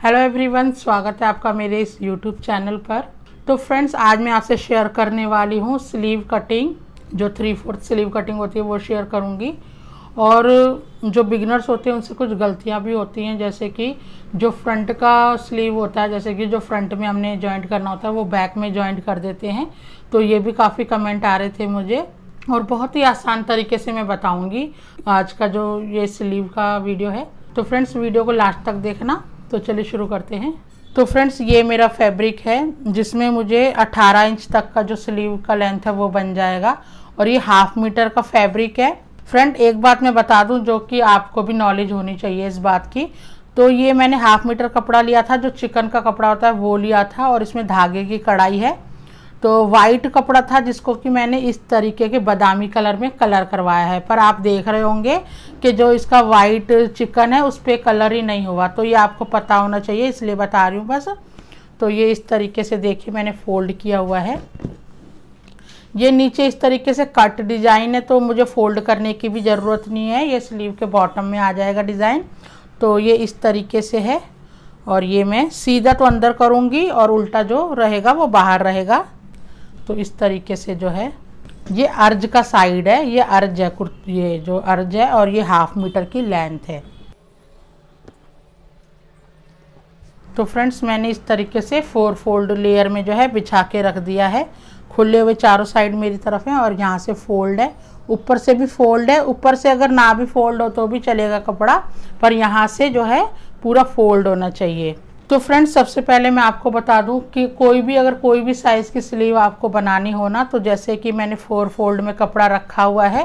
Hello everyone स्वागत है आपका मेरे इस यूट्यूब चैनल पर। तो फ्रेंड्स आज मैं आपसे शेयर करने वाली हूँ स्लीव कटिंग जो थ्री फोर्थ स्लीव कटिंग होती है, वो शेयर करूँगी। और जो बिगनर्स होते हैं, उनसे कुछ गलतियाँ भी होती हैं, जैसे कि जो फ्रंट का स्लीव होता है, जैसे कि जो फ्रंट में हमने जॉइंट करना होता है, वो बैक में जॉइंट कर देते हैं। तो ये भी काफ़ी कमेंट आ रहे थे मुझे। और बहुत ही आसान तरीके से मैं बताऊँगी आज का जो ये स्लीव का वीडियो है। तो फ्रेंड्स वीडियो को लास्ट तक देखना। तो चलिए शुरू करते हैं। तो फ्रेंड्स, ये मेरा फैब्रिक है, जिसमें मुझे 18 इंच तक का जो स्लीव का लेंथ है वो बन जाएगा और ये हाफ़ मीटर का फैब्रिक है। फ्रेंड, एक बात मैं बता दूँ जो कि आपको भी नॉलेज होनी चाहिए इस बात की। तो ये मैंने हाफ़ मीटर कपड़ा लिया था, जो चिकन का कपड़ा होता है वो लिया था और इसमें धागे की कढ़ाई है। तो वाइट कपड़ा था जिसको कि मैंने इस तरीके के बादामी कलर में कलर करवाया है। पर आप देख रहे होंगे कि जो इसका वाइट चिकन है, उस पर कलर ही नहीं हुआ। तो ये आपको पता होना चाहिए, इसलिए बता रही हूँ बस। तो ये इस तरीके से देखिए, मैंने फोल्ड किया हुआ है। ये नीचे इस तरीके से कट डिज़ाइन है तो मुझे फोल्ड करने की भी ज़रूरत नहीं है। ये स्लीव के बॉटम में आ जाएगा डिज़ाइन तो ये इस तरीके से है। और ये मैं सीधा तो अंदर करूँगी और उल्टा जो रहेगा, वो बाहर रहेगा। तो इस तरीके से जो है, ये अर्ज़ का साइड है, ये अर्ज़ है ये जो अर्ज़ है और ये हाफ़ मीटर की लेंथ है। तो फ्रेंड्स, मैंने इस तरीके से फोर फोल्ड लेयर में जो है बिछा के रख दिया है। खुले हुए चारों साइड मेरी तरफ़ है और यहाँ से फोल्ड है। ऊपर से भी फोल्ड है। ऊपर से अगर ना भी फोल्ड हो तो भी चलेगा कपड़ा, पर यहाँ से जो है पूरा फोल्ड होना चाहिए। तो फ्रेंड्स, सबसे पहले मैं आपको बता दूँ कि कोई भी, अगर कोई भी साइज़ की स्लीव आपको बनानी हो ना तो जैसे कि मैंने फोर फोल्ड में कपड़ा रखा हुआ है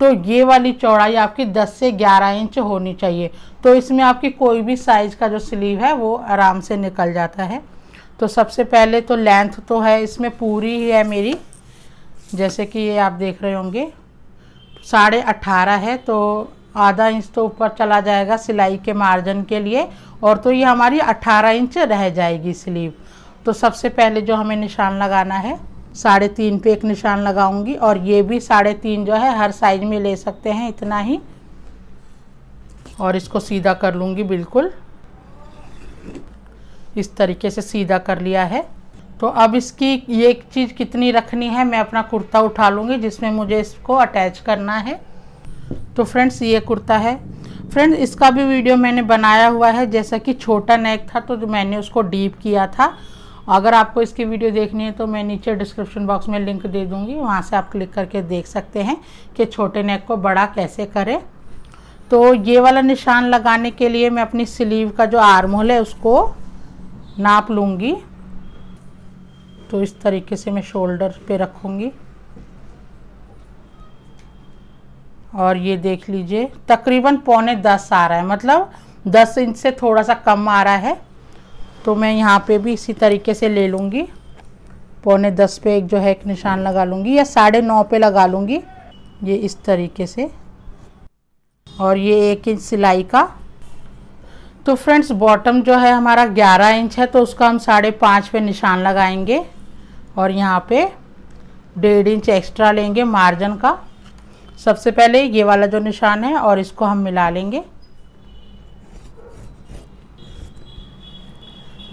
तो ये वाली चौड़ाई आपकी 10 से 11 इंच होनी चाहिए। तो इसमें आपकी कोई भी साइज़ का जो स्लीव है, वो आराम से निकल जाता है। तो सबसे पहले तो लेंथ तो है इसमें पूरी ही है मेरी, जैसे कि ये आप देख रहे होंगे, साढ़े अट्ठारह है तो आधा इंच तो ऊपर चला जाएगा सिलाई के मार्जिन के लिए, और तो ये हमारी 18 इंच रह जाएगी स्लीव। तो सबसे पहले जो हमें निशान लगाना है, साढ़े तीन पे एक निशान लगाऊँगी, और ये भी साढ़े तीन जो है, हर साइज़ में ले सकते हैं इतना ही। और इसको सीधा कर लूँगी बिल्कुल। इस तरीके से सीधा कर लिया है। तो अब इसकी ये चीज़ कितनी रखनी है, मैं अपना कुर्ता उठा लूँगी, जिसमें मुझे इसको अटैच करना है। तो फ्रेंड्स, ये कुर्ता है। फ्रेंड्स, इसका भी वीडियो मैंने बनाया हुआ है, जैसा कि छोटा नेक था तो मैंने उसको डीप किया था। अगर आपको इसकी वीडियो देखनी है तो मैं नीचे डिस्क्रिप्शन बॉक्स में लिंक दे दूँगी, वहाँ से आप क्लिक करके देख सकते हैं कि छोटे नेक को बड़ा कैसे करें। तो ये वाला निशान लगाने के लिए मैं अपनी स्लीव का जो आर्म होल है, उसको नाप लूँगी। तो इस तरीके से मैं शोल्डर पे रखूँगी। और ये देख लीजिए, तकरीबन पौने दस आ रहा है। मतलब दस इंच से थोड़ा सा कम आ रहा है। तो मैं यहाँ पे भी इसी तरीके से ले लूँगी। पौने दस पे एक जो है एक निशान लगा लूँगी या साढ़े नौ पे लगा लूँगी। ये इस तरीके से। और ये एक इंच सिलाई का। तो फ्रेंड्स, बॉटम जो है हमारा ग्यारह इंच है तो उसका हम साढ़े पाँच पे निशान लगाएँगे। और यहाँ पे डेढ़ इंच एक्स्ट्रा लेंगे मार्जिन का। सबसे पहले ये वाला जो निशान है और इसको हम मिला लेंगे।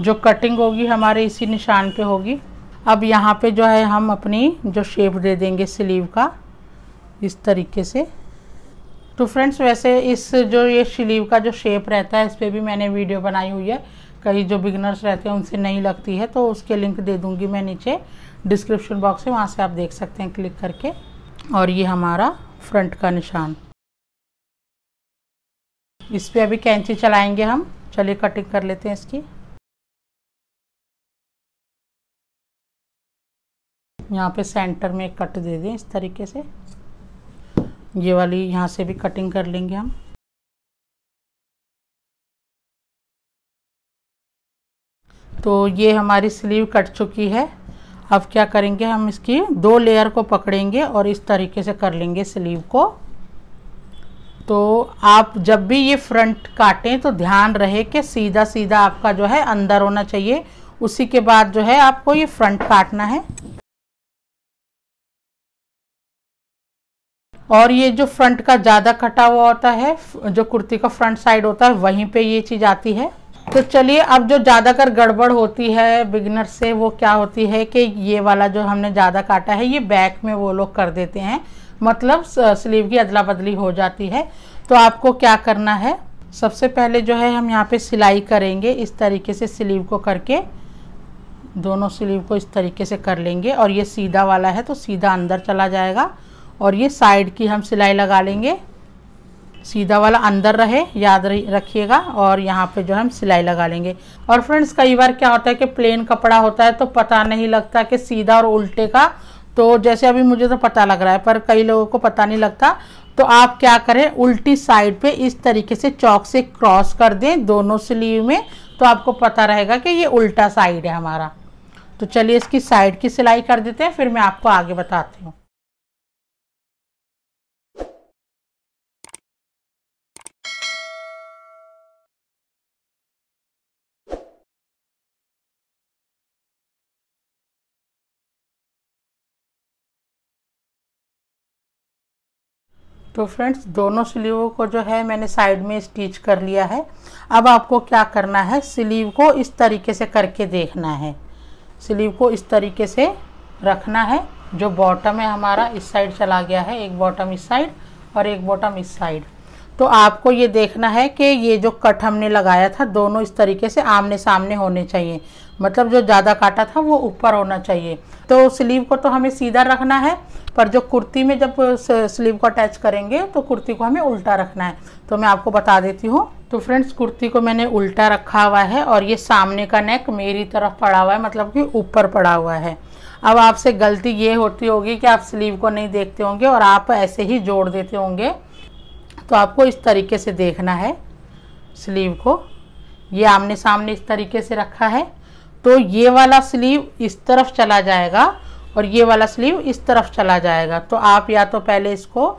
जो कटिंग होगी हमारे इसी निशान पे होगी। अब यहाँ पे जो है हम अपनी जो शेप दे देंगे स्लीव का, इस तरीके से। तो फ्रेंड्स वैसे इस जो ये स्लीव का जो शेप रहता है, इस पर भी मैंने वीडियो बनाई हुई है। कई जो बिगनर्स रहते हैं, उनसे नहीं लगती है तो उसके लिंक दे दूँगी मैं नीचे। डिस्क्रिप्शन बॉक्स में वहाँ से आप देख सकते हैं क्लिक करके। और ये हमारा फ्रंट का निशान। इस पर अभी कैंची चलाएँगे हम। चलिए कटिंग कर लेते हैं इसकी। यहाँ पे सेंटर में कट दे दें इस तरीके से। ये वाली यहाँ से भी कटिंग कर लेंगे हम। तो ये हमारी स्लीव कट चुकी है। अब क्या करेंगे, हम इसकी दो लेयर को पकड़ेंगे और इस तरीके से कर लेंगे स्लीव को। तो आप जब भी ये फ्रंट काटें तो ध्यान रहे कि सीधा सीधा आपका जो है अंदर होना चाहिए। उसी के बाद जो है आपको ये फ्रंट काटना है। और ये जो फ्रंट का ज़्यादा कटा हुआ होता है, जो कुर्ती का फ्रंट साइड होता है, वहीं पे ये चीज़ आती है। तो चलिए अब जो ज़्यादातर गड़बड़ होती है बिगनर से, वो क्या होती है कि ये वाला जो हमने ज़्यादा काटा है, ये बैक में वो लोग कर देते हैं। मतलब स्लीव की अदला बदली हो जाती है। तो आपको क्या करना है? सबसे पहले जो है हम यहाँ पे सिलाई करेंगे। इस तरीके से स्लीव को करके, दोनों स्लीव को इस तरीके से कर लेंगे। और ये सीधा वाला है तो सीधा अंदर चला जाएगा। और ये साइड की हम सिलाई लगा लेंगे। सीधा वाला अंदर रहे, याद रखिएगा और यहाँ पे जो हम सिलाई लगा लेंगे। और फ्रेंड्स, कई बार क्या होता है कि प्लेन कपड़ा होता है तो पता नहीं लगता कि सीधा और उल्टे का तो जैसे अभी मुझे तो पता लग रहा है, पर कई लोगों को पता नहीं लगता। तो आप क्या करें, उल्टी साइड पे इस तरीके से चौक से क्रॉस कर दें दोनों स्लीव में तो आपको पता रहेगा कि ये उल्टा साइड है हमारा। तो चलिए इसकी साइड की सिलाई कर देते हैं, फिर मैं आपको आगे बताती हूँ। तो फ्रेंड्स, दोनों स्लीवों को जो है मैंने साइड में स्टिच कर लिया है। अब आपको क्या करना है, स्लीव को इस तरीके से करके देखना है। स्लीव को इस तरीके से रखना है, जो बॉटम है हमारा इस साइड चला गया है, एक बॉटम इस साइड और एक बॉटम इस साइड। तो आपको ये देखना है कि ये जो कट हमने लगाया था, दोनों इस तरीके से आमने सामने होने चाहिए। मतलब जो ज़्यादा काटा था, वो ऊपर होना चाहिए। तो स्लीव को तो हमें सीधा रखना है, पर जो कुर्ती में जब स्लीव को अटैच करेंगे तो कुर्ती को हमें उल्टा रखना है। तो मैं आपको बता देती हूँ। तो फ्रेंड्स, कुर्ती को मैंने उल्टा रखा हुआ है, और ये सामने का नेक मेरी तरफ़ पड़ा हुआ है मतलब कि ऊपर पड़ा हुआ है। अब आपसे गलती ये होती होगी कि आप स्लीव को नहीं देखते होंगे, और आप ऐसे ही जोड़ देते होंगे। तो आपको इस तरीके से देखना है स्लीव को। ये आमने सामने इस तरीके से रखा है। तो ये वाला स्लीव इस तरफ़ चला जाएगा और ये वाला स्लीव इस तरफ़ चला जाएगा। तो आप या तो पहले इसको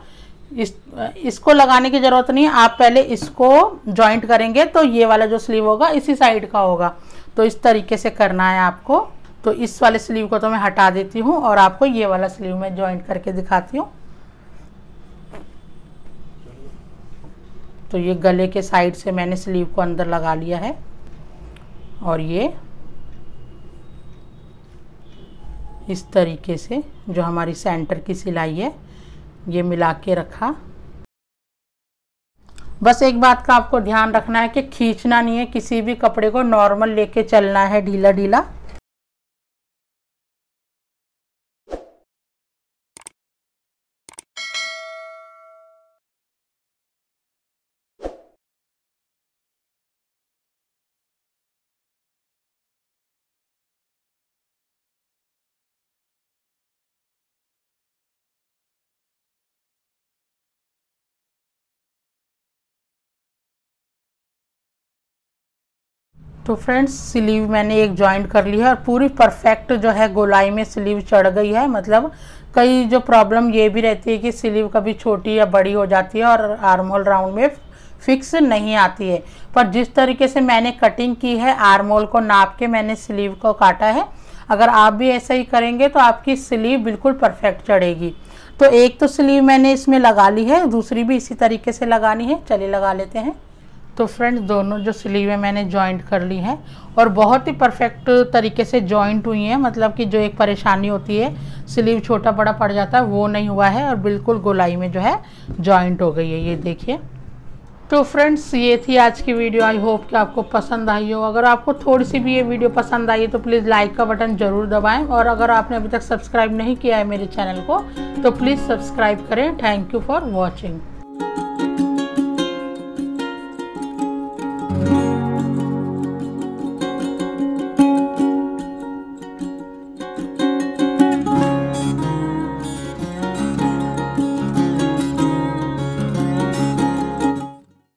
इस, इसको लगाने की ज़रूरत नहीं है आप पहले इसको जॉइंट करेंगे तो ये वाला जो स्लीव होगा इसी साइड का होगा। तो इस तरीके से करना है आपको। तो इस वाले स्लीव को तो मैं हटा देती हूँ और आपको ये वाला स्लीव में जॉइंट करके दिखाती हूँ। तो ये गले के साइड से मैंने स्लीव को अंदर लगा लिया है और ये इस तरीके से जो हमारी सेंटर की सिलाई है, ये मिला के रखा। बस एक बात का आपको ध्यान रखना है कि खींचना नहीं है, किसी भी कपड़े को नॉर्मल लेके चलना है ढीला ढीला तो फ्रेंड्स स्लीव मैंने एक जॉइंट कर ली है और पूरी परफेक्ट जो है गोलाई में स्लीव चढ़ गई है। मतलब कई जो प्रॉब्लम ये भी रहती है कि स्लीव कभी छोटी या बड़ी हो जाती है और आर्म होल राउंड में फिक्स नहीं आती है। पर जिस तरीके से मैंने कटिंग की है आर्म होल को नाप के मैंने स्लीव को काटा है, अगर आप भी ऐसा ही करेंगे तो आपकी स्लीव बिल्कुल परफेक्ट चढ़ेगी। तो एक तो स्लीव मैंने इसमें लगा ली है, दूसरी भी इसी तरीके से लगानी है। चलिए लगा लेते हैं। तो फ्रेंड्स दोनों जो स्लीव मैंने जॉइंट कर ली हैं और बहुत ही परफेक्ट तरीके से जॉइंट हुई हैं। मतलब कि जो एक परेशानी होती है, स्लीव छोटा बड़ा पड़ जाता है, वो नहीं हुआ है और बिल्कुल गोलाई में जो है जॉइंट हो गई है, ये देखिए। तो फ्रेंड्स ये थी आज की वीडियो आई होप कि आपको पसंद आई हो। अगर आपको थोड़ी सी भी ये वीडियो पसंद आई है तो प्लीज़ लाइक का बटन ज़रूर दबाएँ। और अगर आपने अभी तक सब्सक्राइब नहीं किया है मेरे चैनल को तो प्लीज़ सब्सक्राइब करें। Thank you for watching